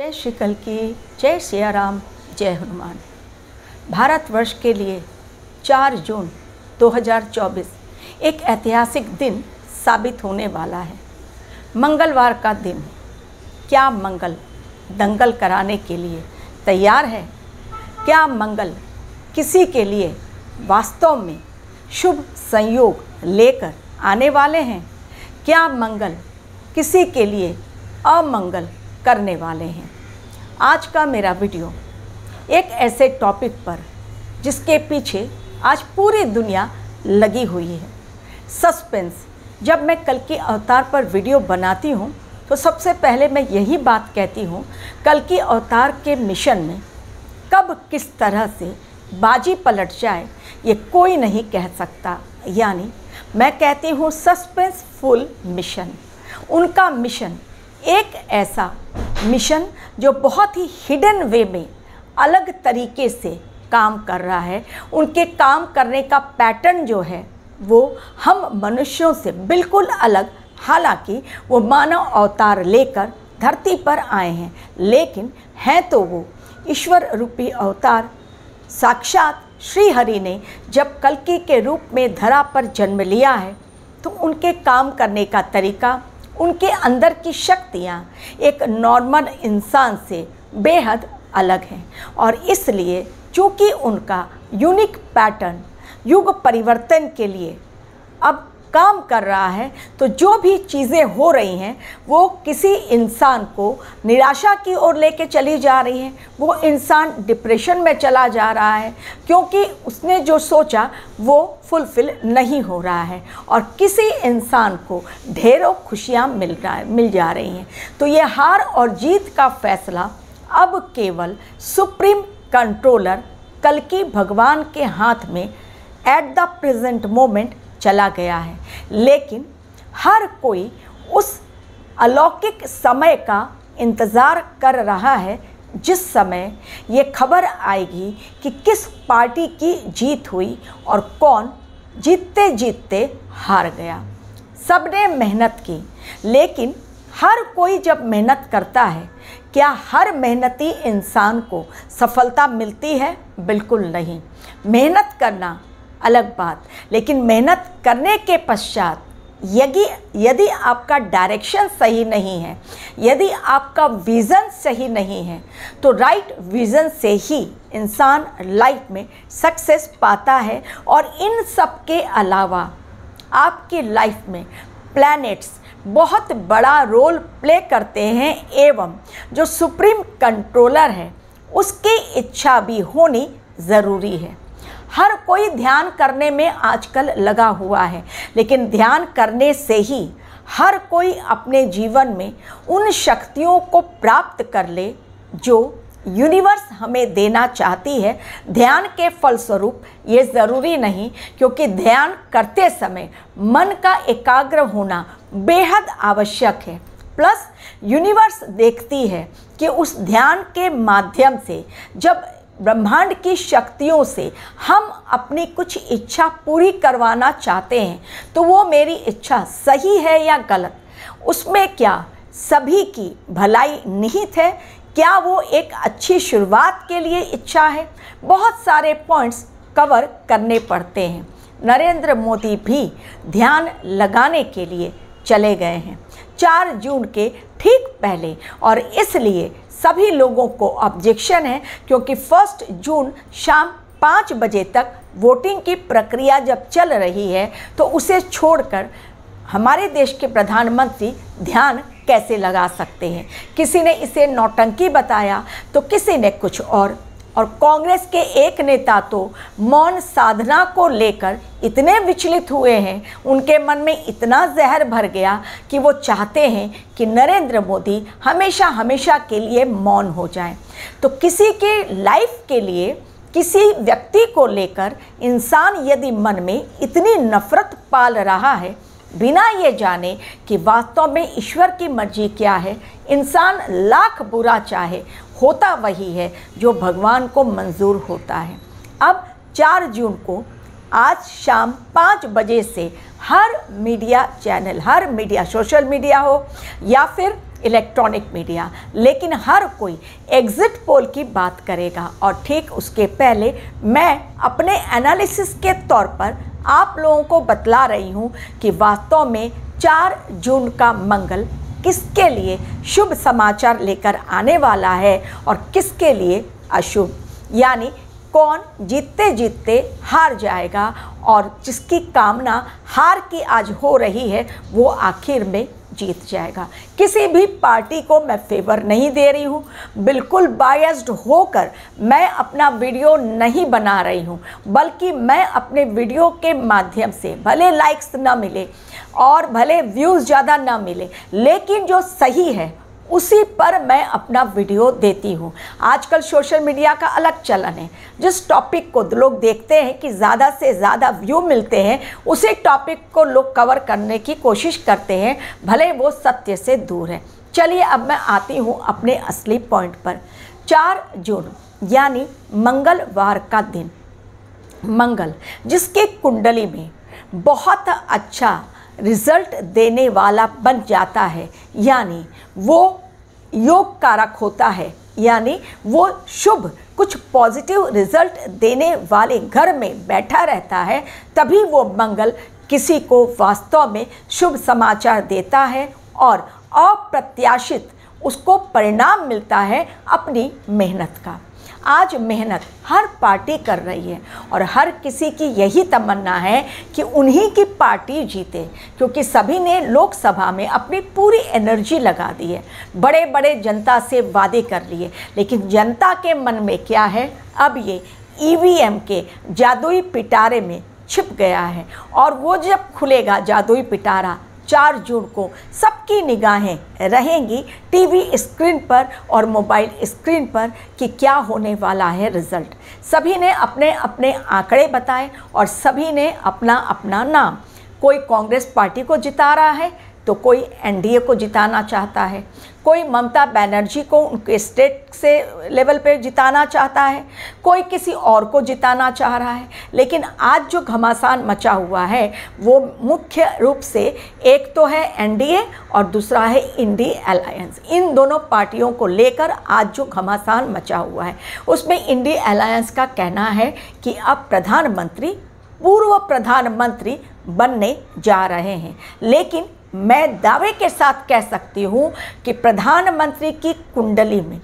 जय श्री कल की, जय सिया राम, जय हनुमान। भारतवर्ष के लिए 4 जून 2024 एक ऐतिहासिक दिन साबित होने वाला है। मंगलवार का दिन क्या मंगल दंगल कराने के लिए तैयार है? क्या मंगल किसी के लिए वास्तव में शुभ संयोग लेकर आने वाले हैं? क्या मंगल किसी के लिए अमंगल करने वाले हैं। आज का मेरा वीडियो एक ऐसे टॉपिक पर जिसके पीछे आज पूरी दुनिया लगी हुई है। सस्पेंस जब मैं कल की अवतार पर वीडियो बनाती हूँ तो सबसे पहले मैं यही बात कहती हूँ, कल की अवतार के मिशन में कब किस तरह से बाजी पलट जाए, ये कोई नहीं कह सकता। यानी मैं कहती हूँ सस्पेंसफुल मिशन उनका मिशन एक ऐसा मिशन जो बहुत ही हिडन वे में अलग तरीके से काम कर रहा है। उनके काम करने का पैटर्न जो है, वो हम मनुष्यों से बिल्कुल अलग, हालाँकि वो मानव अवतार लेकर धरती पर आए हैं, लेकिन हैं तो वो ईश्वर रूपी अवतार। साक्षात श्री हरि ने जब कलकी के रूप में धरा पर जन्म लिया है तो उनके काम करने का तरीका उनके अंदर की शक्तियाँ एक नॉर्मल इंसान से बेहद अलग हैं। और इसलिए चूँकि उनका यूनिक पैटर्न युग परिवर्तन के लिए अब काम कर रहा है तो जो भी चीज़ें हो रही हैं, वो किसी इंसान को निराशा की ओर लेके चली जा रही हैं। वो इंसान डिप्रेशन में चला जा रहा है, क्योंकि उसने जो सोचा, वो फुलफ़िल नहीं हो रहा है। और किसी इंसान को ढेरों खुशियाँ मिल रहा है, मिल जा रही हैं। तो ये हार और जीत का फैसला अब केवल सुप्रीम कंट्रोलर कलकी भगवान के हाथ में एट द प्रेजेंट मोमेंट चला गया है। लेकिन हर कोई उस अलौकिक समय का इंतज़ार कर रहा है, जिस समय ये खबर आएगी कि किस पार्टी की जीत हुई और कौन जीतते जीतते हार गया। सबने मेहनत की, लेकिन हर कोई जब मेहनत करता है, क्या हर मेहनती इंसान को सफलता मिलती है? बिल्कुल नहीं। मेहनत करना अलग बात। लेकिन मेहनत करने के पश्चात यदि यदि आपका डायरेक्शन सही नहीं है, यदि आपका विज़न सही नहीं है तो राइट विज़न से ही इंसान लाइफ में सक्सेस पाता है। और इन सब के अलावा आपकी लाइफ में प्लैनेट्स बहुत बड़ा रोल प्ले करते हैं एवं जो सुप्रीम कंट्रोलर है, उसकी इच्छा भी होनी ज़रूरी है। हर कोई ध्यान करने में आजकल लगा हुआ है। लेकिन ध्यान करने से ही हर कोई अपने जीवन में उन शक्तियों को प्राप्त कर ले जो यूनिवर्स हमें देना चाहती है। ध्यान के फलस्वरूप ये ज़रूरी नहीं क्योंकि ध्यान करते समय मन का एकाग्र होना बेहद आवश्यक है। प्लस यूनिवर्स देखती है कि उस ध्यान के माध्यम से जब ब्रह्मांड की शक्तियों से हम अपनी कुछ इच्छा पूरी करवाना चाहते हैं तो वो मेरी इच्छा सही है या गलत? उसमें क्या सभी की भलाई निहित है? क्या वो एक अच्छी शुरुआत के लिए इच्छा है? बहुत सारे पॉइंट्स कवर करने पड़ते हैं। नरेंद्र मोदी भी ध्यान लगाने के लिए चले गए हैं। चार जून के ठीक पहले और इसलिए सभी लोगों को ऑब्जेक्शन है, क्योंकि फ़र्स्ट जून शाम पाँच बजे तक वोटिंग की प्रक्रिया जब चल रही है तो उसे छोड़कर हमारे देश के प्रधानमंत्री ध्यान कैसे लगा सकते हैं? किसी ने इसे नौटंकी बताया तो किसी ने कुछ और और कांग्रेस के एक नेता तो मौन साधना को लेकर इतने विचलित हुए हैं, उनके मन में इतना जहर भर गया कि वो चाहते हैं कि नरेंद्र मोदी हमेशा हमेशा के लिए मौन हो जाए। तो किसी के लाइफ के लिए, किसी व्यक्ति को लेकर इंसान यदि मन में इतनी नफरत पाल रहा है, बिना ये जाने कि वास्तव में ईश्वर की मर्ज़ी क्या है, इंसान लाख बुरा चाहे होता वही है जो भगवान को मंजूर होता है। अब चार जून को आज शाम पाँच बजे से हर मीडिया चैनल, हर मीडिया, सोशल मीडिया हो या फिर इलेक्ट्रॉनिक मीडिया, लेकिन हर कोई एग्जिट पोल की बात करेगा। और ठीक उसके पहले मैं अपने एनालिसिस के तौर पर आप लोगों को बतला रही हूँ कि वास्तव में चार जून का मंगल किसके लिए शुभ समाचार लेकर आने वाला है और किसके लिए अशुभ? यानी कौन जीतते जीतते हार जाएगा और जिसकी कामना हार की आज हो रही है, वो आखिर में जीत जाएगा। किसी भी पार्टी को मैं फेवर नहीं दे रही हूँ। बिल्कुल बायस्ड होकर मैं अपना वीडियो नहीं बना रही हूँ। बल्कि मैं अपने वीडियो के माध्यम से भले लाइक्स ना मिले और भले व्यूज़ ज़्यादा ना मिले, लेकिन जो सही है उसी पर मैं अपना वीडियो देती हूँ। आजकल सोशल मीडिया का अलग चलन है। जिस टॉपिक को लोग देखते हैं कि ज़्यादा से ज़्यादा व्यू मिलते हैं, उसी टॉपिक को लोग कवर करने की कोशिश करते हैं, भले वो सत्य से दूर है। चलिए अब मैं आती हूँ अपने असली पॉइंट पर। चार जून, यानी मंगलवार का दिन। मंगल, जिसके कुंडली में बहुत अच्छा रिज़ल्ट देने वाला बन जाता है। यानी वो योग कारक होता है। यानी वो शुभ, कुछ पॉजिटिव रिज़ल्ट देने वाले घर में बैठा रहता है, तभी वो मंगल किसी को वास्तव में शुभ समाचार देता है और अप्रत्याशित उसको परिणाम मिलता है अपनी मेहनत का। आज मेहनत हर पार्टी कर रही है और हर किसी की यही तमन्ना है कि उन्हीं की पार्टी जीते, क्योंकि सभी ने लोकसभा में अपनी पूरी एनर्जी लगा दी है। बड़े बड़े जनता से वादे कर लिए, लेकिन जनता के मन में क्या है? अब ये ईवीएम के जादुई पिटारे में छिप गया है और वो जब खुलेगा जादुई पिटारा चार जून को सबकी निगाहें रहेंगी टीवी स्क्रीन पर और मोबाइल स्क्रीन पर कि क्या होने वाला है रिज़ल्ट। सभी ने अपने अपने आंकड़े बताए और सभी ने अपना अपना नाम कोई कांग्रेस पार्टी को जिता रहा है तो कोई एनडीए को जिताना चाहता है। कोई ममता बनर्जी को उनके स्टेट से लेवल पे जिताना चाहता है। कोई किसी और को जिताना चाह रहा है। लेकिन आज जो घमासान मचा हुआ है, वो मुख्य रूप से एक तो है एनडीए और दूसरा है इंडी अलायंस। इन दोनों पार्टियों को लेकर आज जो घमासान मचा हुआ है, उसमें इंडी अलायंस का कहना है कि अब प्रधानमंत्री, पूर्व प्रधानमंत्री बनने जा रहे हैं। लेकिन मैं दावे के साथ कह सकती हूँ कि प्रधानमंत्री की कुंडली में,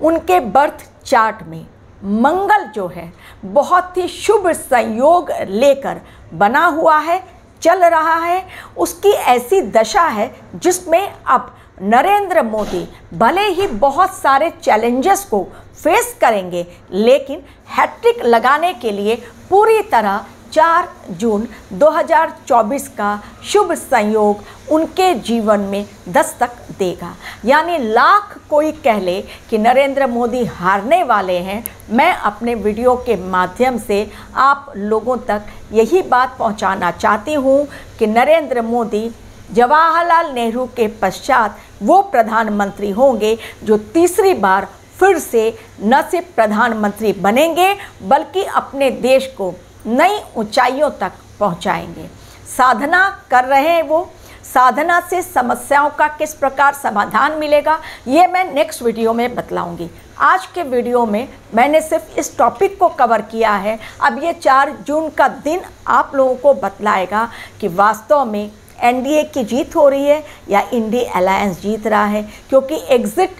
उनके बर्थ चार्ट में मंगल जो है, बहुत ही शुभ संयोग लेकर बना हुआ है, चल रहा है। उसकी ऐसी दशा है जिसमें अब नरेंद्र मोदी भले ही बहुत सारे चैलेंजेस को फेस करेंगे, लेकिन हैट्रिक लगाने के लिए पूरी तरह चार जून 2024 का शुभ संयोग उनके जीवन में दस्तक देगा। यानी लाख कोई कह ले कि नरेंद्र मोदी हारने वाले हैं, मैं अपने वीडियो के माध्यम से आप लोगों तक यही बात पहुंचाना चाहती हूँ कि नरेंद्र मोदी, जवाहरलाल नेहरू के पश्चात वो प्रधानमंत्री होंगे जो तीसरी बार फिर से न सिर्फ़ प्रधानमंत्री बनेंगे, बल्कि अपने देश को नई ऊंचाइयों तक पहुंचाएँगे। साधना कर रहे हैं वो। साधना से समस्याओं का किस प्रकार समाधान मिलेगा, ये मैं नेक्स्ट वीडियो में बतलाऊँगी। आज के वीडियो में मैंने सिर्फ़ इस टॉपिक को कवर किया है। अब ये चार जून का दिन आप लोगों को बतलाएगा कि वास्तव में एनडीए की जीत हो रही है या इंडी अलायंस जीत रहा है, क्योंकि एग्ज़िट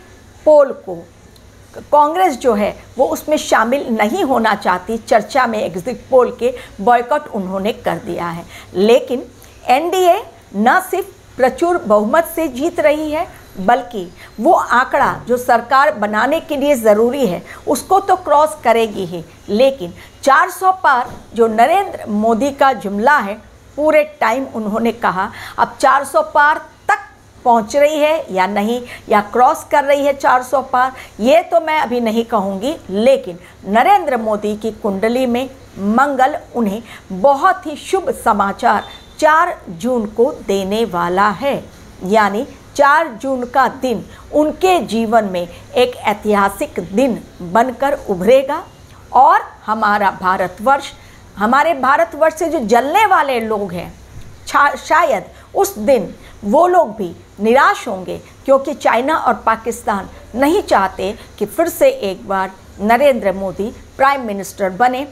पोल को कांग्रेस जो है, वो उसमें शामिल नहीं होना चाहती। चर्चा में एग्जिट पोल के बॉयकॉट उन्होंने कर दिया है। लेकिन एनडीए न सिर्फ़ प्रचुर बहुमत से जीत रही है, बल्कि वो आंकड़ा जो सरकार बनाने के लिए ज़रूरी है, उसको तो क्रॉस करेगी ही। लेकिन 400 पार जो नरेंद्र मोदी का जुमला है, पूरे टाइम उन्होंने कहा, अब 400 पार पहुँच रही है या नहीं, या क्रॉस कर रही है 400 पार, ये तो मैं अभी नहीं कहूँगी। लेकिन नरेंद्र मोदी की कुंडली में मंगल उन्हें बहुत ही शुभ समाचार 4 जून को देने वाला है। यानी 4 जून का दिन उनके जीवन में एक ऐतिहासिक दिन बनकर उभरेगा और हमारा भारतवर्ष, हमारे भारतवर्ष से जो जलने वाले लोग हैं शायद उस दिन वो लोग भी निराश होंगे क्योंकि चाइना और पाकिस्तान नहीं चाहते कि फिर से एक बार नरेंद्र मोदी प्राइम मिनिस्टर बने।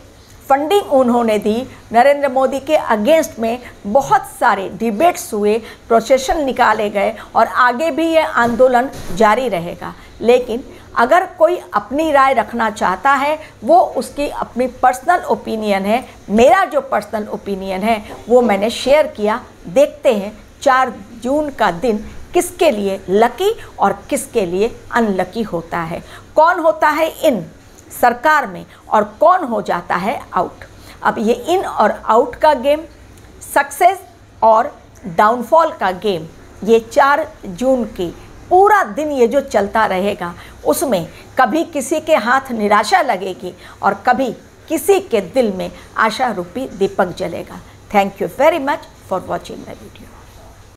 फंडिंग उन्होंने दी। नरेंद्र मोदी के अगेंस्ट में बहुत सारे डिबेट्स हुए, प्रोसेशन निकाले गए और आगे भी ये आंदोलन जारी रहेगा। लेकिन अगर कोई अपनी राय रखना चाहता है, वो उसकी अपनी पर्सनल ओपिनियन है। मेरा जो पर्सनल ओपिनियन है, वो मैंने शेयर किया। देखते हैं चार जून का दिन किसके लिए लकी और किसके लिए अनलकी होता है? कौन होता है इन सरकार में। और कौन हो जाता है आउट अब ये इन और आउट का गेम सक्सेस और डाउनफॉल का गेम ये चार जून की पूरा दिन ये जो चलता रहेगा, उसमें कभी किसी के हाथ निराशा लगेगी और कभी किसी के दिल में आशा रूपी दीपक जलेगा। Thank you very much for watching the video